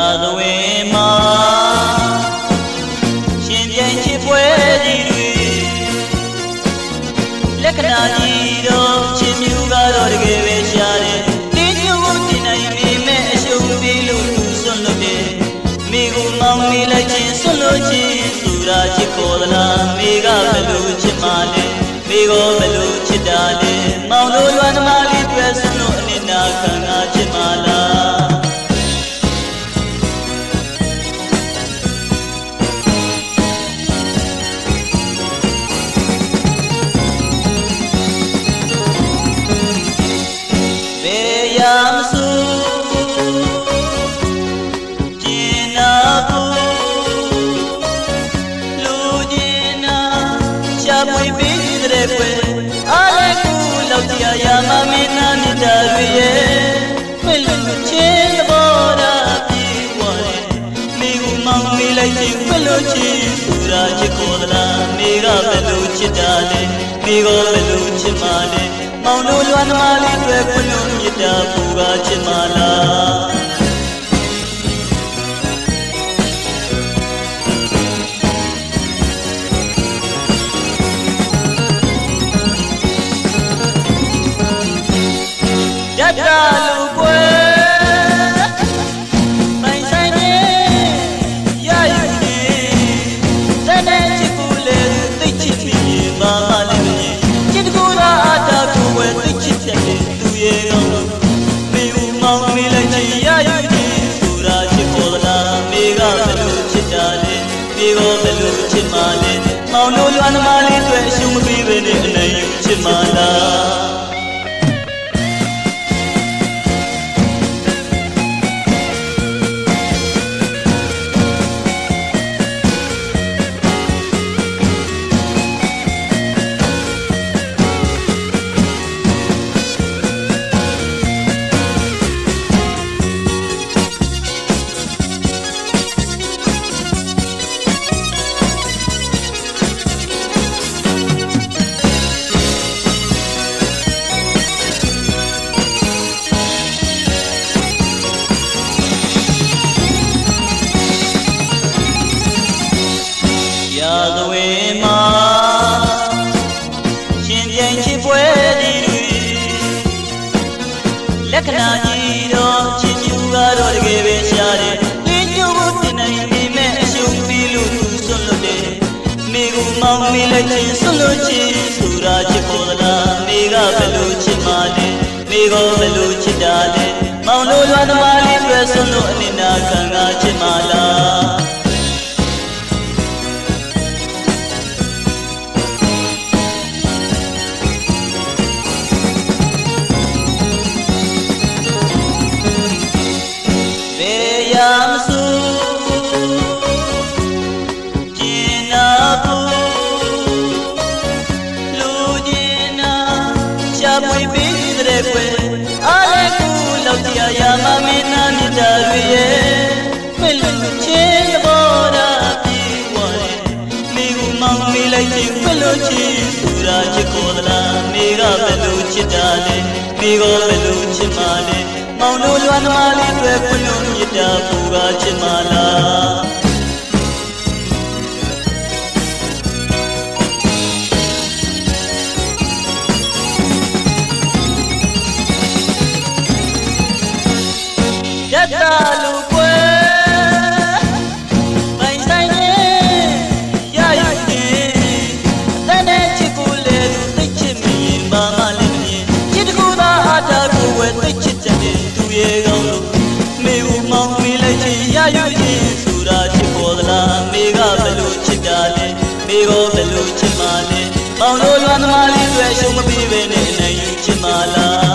ရာသဝင်မှာရှင်ပြိုင်ချစ်ပွဲကြီးတွေလက္ခဏာကြီးတော့ချင်းမြူကတော့တကယ်ပဲရှားတယ်တင်းကျုပ်ကိုတင်နိုင်မိမဲ့အရှုံးပေးလို့သူဆွတ်လို့တယ်မိကိုမောင်းမိလိုက်ချင်းဆွတ်လို့ချင်းသူရာချစ်ခေါ်သလားမိကဘယ်လိုချစ်မှလဲမိကိုဘယ်လိုချစ်တာလဲမောင်တို့လွမ်းသမား ပေးတဲ့ကွယ်အားလည်းကူလောက်ကြရမမင်းနာမြတ်တာတွေရဲ့မလူချင်းသဘောထားပြေဝါရဲ့မိကူမောင်မိလိုက်ချင်းဖလို့ချင်းသူရာချစ်ကိုယ်သလားမိကဘယ်လိုချစ်တာလဲမိကောဘယ်လိုချစ်မှလဲမောင်တို့လွမ်းသမားလေးတွေခွလို့မြတ်တာပူကချစ်မှလား တ္တလူကွယ်ပိုင်ဆိုင်နေရယူနေတတဲ့ချစ်ကိုလေသိချစ်ပြီးဘာမှလည်းမမြင်ချစ်ကိုသာအတားကိုဝဲသိချစ်တဲ့သူရဲ့ကောင်းမေဦးမောင်မေးလိုက်ချင်ရယူနေဆိုတာချစ်ပေါ်လားမေကဘယ်လိုချစ်တာလဲမေကောဘယ်လိုချစ်မှလဲမောင်တို့လွမ်းသမားလေးတွေအရှုံးမပေးဘဲနဲ့ ပြိုင်ချစ်ပွဲကြီးတွေလက္ခဏာကြီးတော့ချစ်သူကတော့တကယ်ပဲရှားတယ်တင်းကျုပ်ကိုတင်နိုင်ပေမဲ့အရှုံးပြီးလို့သူဆွတ်လို့တယ်မိကိုမောင်းမိလိုက်ချင်းဆွတ်လို့ချင်းဆိုတာချစ်ပေါ်သလားမိကဘယ်လိုချစ်မှလဲမိကောဘယ်လိုချစ်တာလဲမောင်တို့လွမ်းသမားလေးတွေ့ဆွတ်လို့အနစ်နာခံငါချစ်မှ ကွယ်အားလည်းကူလောက်ကြရမမင်းနာမြတ်တာတွေရဲ့မလူချင်းသဘောထားပြေဝါရဲ့မိကူမောင်မေးလိုက်ချင်းဖလို့ချင်းသူရာချစ်ကိုယ်သလားမိကဘယ်လိုချစ်တာလဲမိကောဘယ်လိုချစ်မှလဲမောင်တို့လွမ်းသမားလေးတွေခွလို့မြတ်တာပူကချစ်မှလား လို့ချစ်ပါနဲ့မောင်တို့လွမ်းသမားလေးတွေ့ရှုံးမပြီးပဲနဲ့နိုင်ယူချစ်ပါလား